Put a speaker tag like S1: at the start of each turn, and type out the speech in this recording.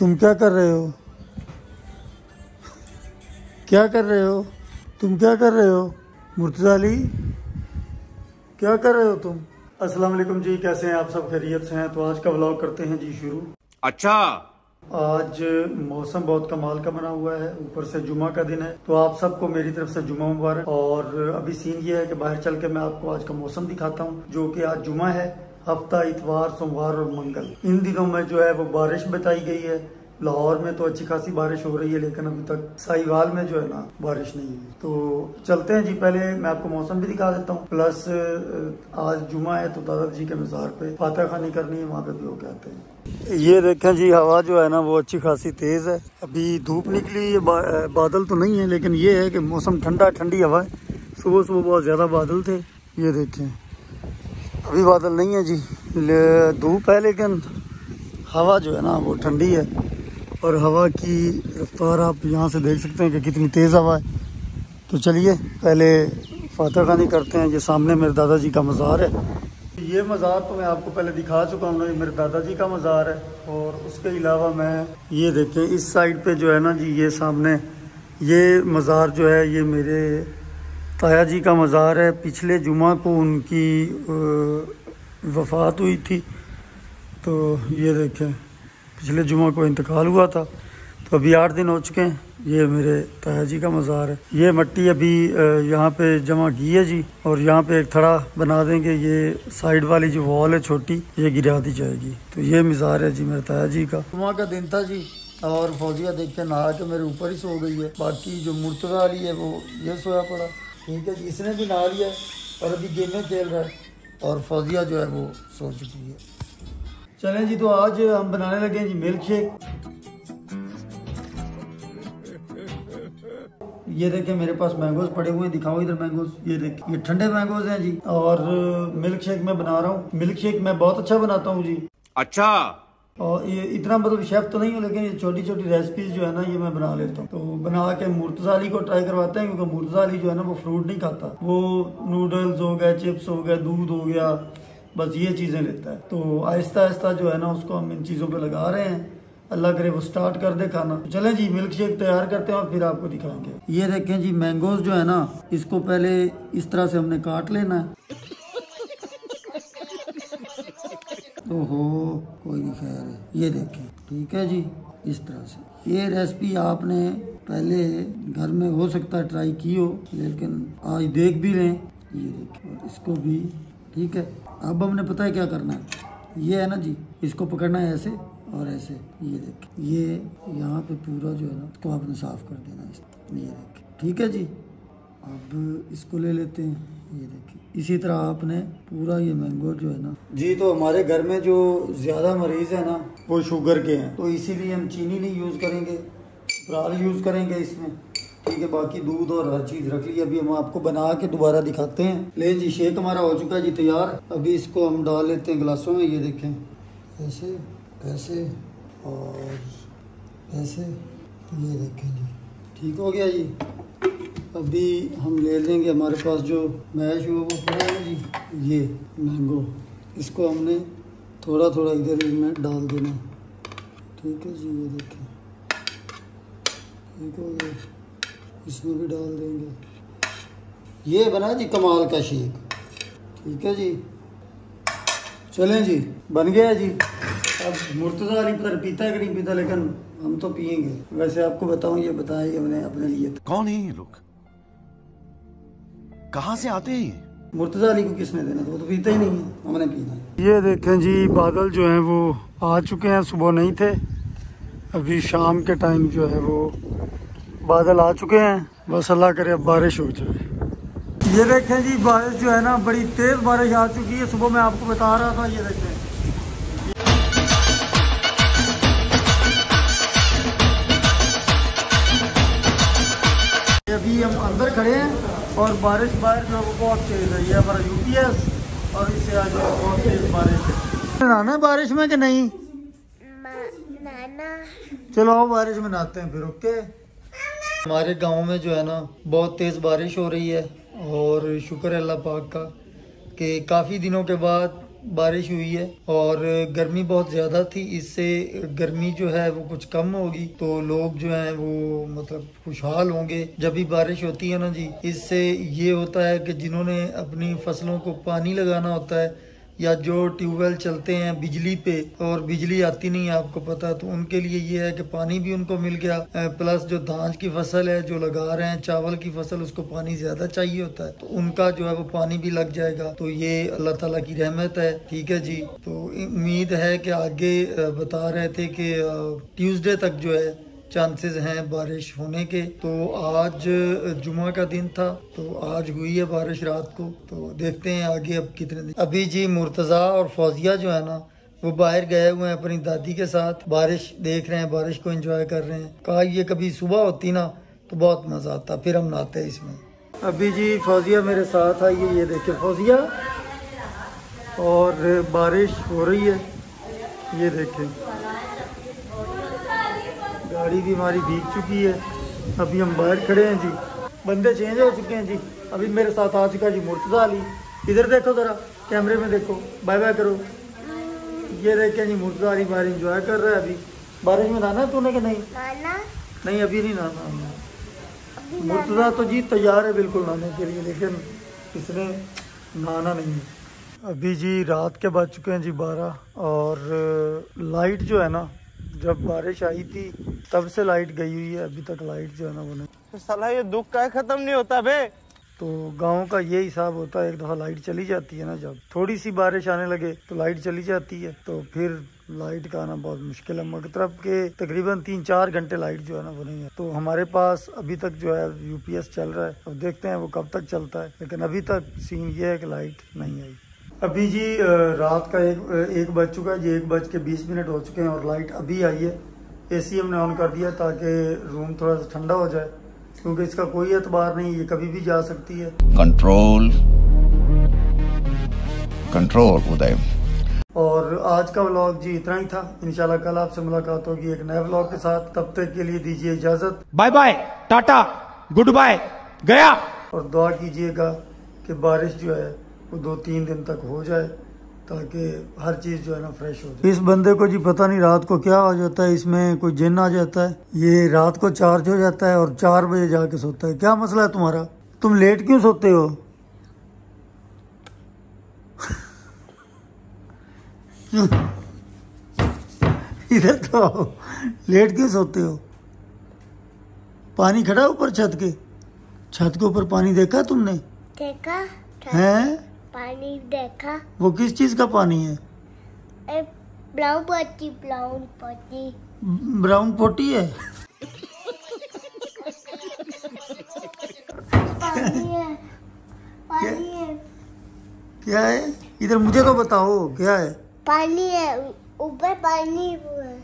S1: तुम क्या कर रहे हो? क्या कर रहे हो? तुम क्या कर रहे हो? मुर्तजा अली क्या कर रहे हो तुम? अस्सलाम वालेकुम जी कैसे हैं आप सब? खैरियत से हैं? तो आज का व्लॉग करते हैं जी शुरू।
S2: अच्छा।
S1: आज मौसम बहुत कमाल का बना हुआ है। ऊपर से जुमा का दिन है। तो आप सबको मेरी तरफ़ से जुमा मुबारक। और अभी सीन ये है कि बाहर चल के मैं आपको आज का मौसम दिखाता हूँ जो कि आज जुमा है। हफ़्ता इतवार सोमवार और मंगल। इन दिनों में जो है वो बारिश बताई गई है। लाहौर में तो अच्छी खासी बारिश हो रही है लेकिन अभी तक साहिवाल में जो है ना बारिश नहीं है तो चलते हैं जी पहले मैं आपको मौसम भी दिखा देता हूँ। प्लस आज जुमा है तो दादा जी के मज़ार पे फातह खानी करनी है वहाँ पे भी होके आते हैं। ये देखें जी हवा जो है ना वो अच्छी खासी तेज़ है। अभी धूप निकली है बा, बादल तो नहीं है लेकिन ये है कि मौसम ठंडा ठंडी हवा है। सुबह सुबह बहुत ज़्यादा बादल थे ये देखें। अभी बादल नहीं है जी। धूप है लेकिन हवा जो है ना, वो ठंडी है। और हवा की रफ्तार आप यहाँ से देख सकते हैं कि कितनी तेज़ हवा है। तो चलिए, पहले फातह खानी करते हैं। ये सामने मेरे दादाजी का मज़ार है। ये मज़ार तो मैं आपको पहले दिखा चुका हूँ ना, ये मेरे दादाजी का मज़ार है। और उसके अलावा मैं ये देखें, इस साइड पे जो है ना जी, ये सामने ये मज़ार जो है, ये मेरे ताया जी का मज़ार है। पिछले जुमा को उनकी वफ़ात हुई थी। तो ये देखें, पिछले जुमा को इंतकाल हुआ था। तो अभी आठ दिन हो चुके हैं। ये मेरे ताया जी का मज़ार है। ये मट्टी अभी यहाँ पे जमा की है जी। और यहाँ पे एक थड़ा बना देंगे। ये साइड वाली जो वॉल है छोटी, ये गिरा दी जाएगी। तो ये मज़ार है जी मेरे ताया जी का। जुमा का दिन था जी। और फौजिया देख के नहा के मेरे ऊपर ही सो गई है। बाकी जो मुर्तजा वाली है, वो ये सोया पड़ा। ठीक है जी, इसने भी नहा लिया और अभी गेमें खेल रहा है और फौजिया जो है वो सो चुकी है। चलें जी तो आज हम बनाने लगे हैं जी मिल्क शेक ये देखें, मेरे पास मैंगोज पड़े हुए हैं दिखाओ इधर मैंगोज ये देखें, ये ठंडे मैंगोज हैं जी, और मिल्क शेक मैं बना रहा हूँ। मिल्क शेक मैं बहुत अच्छा बनाता हूँ जी।
S2: अच्छा।
S1: और ये इतना मतलब शेफ तो नहीं हूँ, लेकिन ये छोटी छोटी रेसिपीज़ जो है ना, ये मैं बना लेता हूँ। तो बना के मुर्तजाली को ट्राई करवाते हैं, क्योंकि मुर्तजाली जो है ना, वो फ्रूट नहीं खाता। वो नूडल्स हो गए चिप्स हो गए, दूध हो गया, बस ये चीज़ें लेता है। तो आहिस्ता आहिस्ता जो है ना, उसको हम इन चीज़ों पर लगा रहे हैं। अल्लाह करे वो स्टार्ट कर दे खाना। तो चलें जी मिल्क शेक तैयार करते हैं और फिर आपको दिखाएँगे। ये देखें जी मैंगोज जो है ना, इसको पहले इस तरह से हमने काट लेना है। ओहो, कोई नहीं, खैर, ये देखें। ठीक है जी, इस तरह से। ये रेसिपी आपने पहले घर में हो सकता है ट्राई की हो, लेकिन आज देख भी लें, ये देखें, और इसको भी, ठीक है। अब हमने पता है क्या करना है? ये है ना जी, इसको पकड़ना है ऐसे, और ऐसे, ये देख। ये यहाँ पे पूरा जो है ना, इसको आपने साफ़ कर देना है। ये देख। ठीक है जी, अब इसको ले लेते हैं। ये देखिए, इसी तरह आपने पूरा ये मैंगो जो है ना। जी तो हमारे घर में जो ज़्यादा मरीज़ है ना, वो शुगर के हैं। तो इसीलिए हम चीनी नहीं यूज़ करेंगे ब्राल यूज़ करेंगे इसमें। ठीक है, बाकी दूध और हर चीज़ रख ली। अभी हम आपको बना के दोबारा दिखाते हैं। ले जी शेक हमारा हो चुका है जी तैयार। अभी इसको हम डाल लेते हैं गिलासों में, ये देखें। ऐसे ऐसे और ऐसे, ये देखें जी। ठीक हो गया जी। अभी हम ले लेंगे, हमारे पास जो मैश हुआ वो पड़ा है जी, ये मैंगो इसको हमने थोड़ा थोड़ा इधर में डाल देना ठीक है जी, ये देखें ठीक है गया इसमें भी डाल देंगे। ये बना जी कमाल का शेक। ठीक है जी। चलें जी, बन गया जी। अब मुर्तज़ा अली पीता है कि नहीं पीता, लेकिन हम तो पियेंगे। वैसे आपको बताऊँ, ये बताया हमने अपने लिए
S2: कौन है ये लोग? कहाँ से आते हैं
S1: मुर्तज़ा अली को किसने देना था? वो तो पीता ही नहीं है हमने पीना है। ये देखें जी बादल जो हैं वो आ चुके हैं सुबह नहीं थे। अभी शाम के टाइम जो है वो बादल आ चुके हैं। बस अल्लाह करे अब बारिश हो जाए। ये देखें जी बारिश जो है ना बड़ी तेज़ बारिश आ चुकी है। सुबह मैं आपको बता रहा था ये देखें। अभी हम अंदर खड़े हैं। और बारिश बारिश लोगों को बहुत तेज़ है ये हमारा यूपीएस और इससे आज बहुत तेज़ बारिश। है नहाना बारिश में कि नहीं? चलो आओ बारिश में नहाते हैं फिर ओके? हमारे गाँव में जो है ना बहुत तेज़ बारिश हो रही है और शुक्र है अल्लाह पाक का कि काफ़ी दिनों के बाद बारिश हुई है और गर्मी बहुत ज़्यादा थी, इससे गर्मी जो है वो कुछ कम होगी। तो लोग जो हैं वो मतलब खुशहाल होंगे। जब भी बारिश होती है ना जी, इससे ये होता है कि जिन्होंने अपनी फ़सलों को पानी लगाना होता है या जो ट्यूबवेल चलते हैं बिजली पे और बिजली आती नहीं है, आपको पता तो उनके लिए ये है कि पानी भी उनको मिल गया। प्लस जो धान की फ़सल है, जो लगा रहे हैं, चावल की फ़सल, उसको पानी ज़्यादा चाहिए होता है। तो उनका जो है वो पानी भी लग जाएगा। तो ये अल्लाह ताला की रहमत है। ठीक है जी। तो उम्मीद है कि आगे बता रहे थे कि ट्यूसडे तक जो है चांसेस हैं बारिश होने के। तो आज जुमा का दिन था तो आज हुई है बारिश रात को। तो देखते हैं आगे अब कितने दिन। अभी जी मुर्तज़ा और फौजिया जो है ना, वो बाहर गए हुए हैं अपनी दादी के साथ। बारिश देख रहे हैं, बारिश को एंजॉय कर रहे हैं। कहा ये कभी सुबह होती ना तो बहुत मज़ा आता, फिर हम नहाते हैं इसमें। अभी जी फौजिया मेरे साथ आई है, ये देखे फौजिया। और बारिश हो रही है, ये देखें। गाड़ी भी हमारी भीग चुकी है। अभी हम बाहर खड़े हैं जी। बंदे चेंज हो चुके हैं जी। अभी मेरे साथ आ चुका जी मुर्तजा अली इधर देखो ज़रा कैमरे में देखो। बाय बाय करो। ये देखे जी मुर्तजा अली बाहर इंजॉय कर रहा है अभी। बारिश में नहाना तूने कि नहीं? नाना नहीं अभी नहीं नहाना मुर्तजा तो जी तैयार है बिल्कुल नहाने के लिए लेकिन इसने नहाना नहीं है। अभी जी रात के बज चुके हैं जी बारह और लाइट जो है ना जब बारिश आई थी तब से लाइट गई हुई है अभी तक लाइट जो है ना बने
S2: तो साला ये दुख का खत्म नहीं होता बे।
S1: तो गाँव का ये हिसाब होता है एक दफ़ा लाइट चली जाती है ना जब थोड़ी सी बारिश आने लगे तो लाइट चली जाती है तो फिर लाइट का आना बहुत मुश्किल है। मतलब के तकरीबन तीन चार घंटे लाइट जो है ना बनी है। तो हमारे पास अभी तक जो है यूपीएस चल रहा है अब देखते हैं वो कब तक चलता है लेकिन अभी तक सीन ये है कि लाइट नहीं आई। अभी जी रात का एक एक बज चुका है जी एक बज के बीस मिनट हो चुके हैं और लाइट अभी आई है। एसी हमने ऑन कर दिया ताकि रूम थोड़ा सा ठंडा हो जाए क्योंकि इसका कोई एतबार नहीं ये कभी भी जा सकती है।
S3: कंट्रोल कंट्रोल उदय
S1: और आज का व्लॉग जी इतना ही था। इंशाल्लाह कल आपसे मुलाकात होगी एक नए व्लॉग के साथ। तब तक के लिए दीजिए इजाज़त।
S2: Bye bye tata goodbye गया
S1: और दुआ कीजिएगा कि बारिश जो है वो दो तीन दिन तक हो जाए ताकि हर चीज़ जो है ना फ्रेश हो जाए। इस बंदे को जी पता नहीं रात को क्या हो जाता है इसमें कोई जिन आ जाता है। ये रात को चार्ज हो जाता है और चार बजे जाके सोता है। क्या मसला है तुम्हारा? तुम लेट क्यों सोते हो? इधर तो लेट क्यों सोते हो? पानी खड़ा ऊपर छत के? छत के ऊपर पानी देखा तुमने?
S4: देखा
S1: है?
S4: पानी देखा।
S1: वो किस चीज़ का पानी है?
S4: ब्राउन पट्टी ब्राउन पट्टी
S1: ब्राउन पोटी है?
S4: पानी है पानी है।
S1: क्या है? इधर मुझे तो बताओ क्या है?
S4: पानी है ऊपर पानी है।